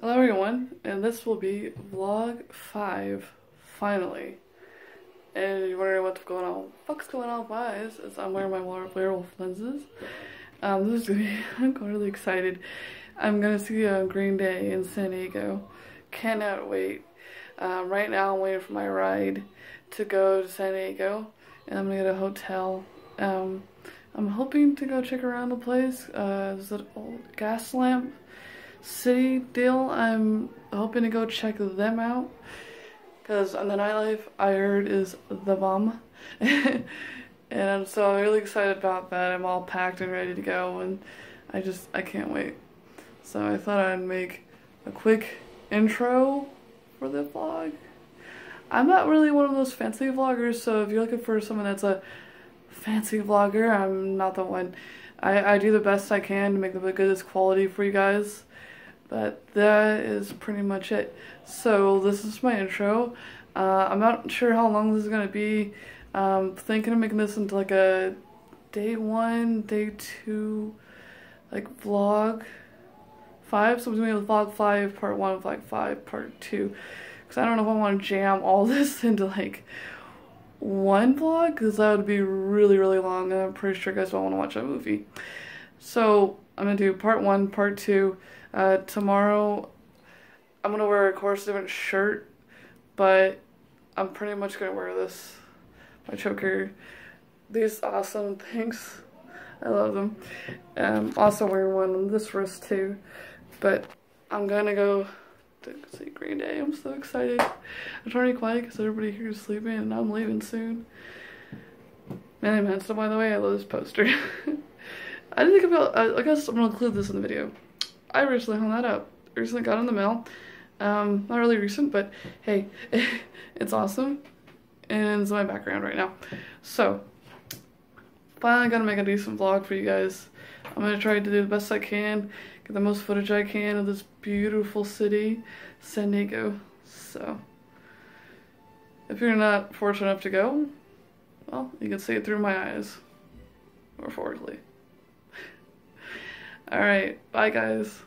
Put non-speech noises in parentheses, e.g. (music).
Hello everyone, and this will be vlog 5, finally. And you're wondering what's going on, fuck's going on eyes, as I'm wearing my werewolf lenses. Um, this is gonna be, (laughs) I'm really excited. I'm gonna see uh, Green Day in San Diego. Cannot wait. Um, right now I'm waiting for my ride to go to San Diego, and I'm gonna get a hotel. Um, I'm hoping to go check around the place. Uh, there's old Gaslamp city deal. I'm hoping to go check them out because on the nightlife I heard is the bomb. (laughs) and so I'm really excited about that. I'm all packed and ready to go and I just, I can't wait. So I thought I'd make a quick intro for the vlog. I'm not really one of those fancy vloggers, so if you're looking for someone that's a fancy vlogger, I'm not the one. I, I do the best I can to make the goodest quality for you guys. But that is pretty much it. So this is my intro. Uh, I'm not sure how long this is going to be. Um, thinking of making this into like a day one, day two, like vlog five. So I'm going to vlog five, part one, vlog five, part two. Because I don't know if I want to jam all (laughs) this into like one vlog because that would be really, really long. And I'm pretty sure you guys don't want to watch that movie. So I'm going to do part one, part two. Uh, tomorrow, I'm gonna wear a course different shirt, but I'm pretty much gonna wear this, my choker. These awesome things. I love them. Um, also wearing one on this wrist too. But I'm gonna go to see Green Day. I'm so excited. I'm trying to be quiet because everybody here is sleeping and I'm leaving soon. Marilyn Manson, by the way, I love this poster. (laughs) I didn't think about, I guess I'm gonna include this in the video. I recently hung that up. Recently got in the mail. Um, not really recent, but hey, (laughs) it's awesome. And it's my background right now. So, finally gonna make a decent vlog for you guys. I'm gonna try to do the best I can, get the most footage I can of this beautiful city, San Diego. So, if you're not fortunate enough to go, well, you can see it through my eyes. Or forwardly. (laughs) Alright, bye guys.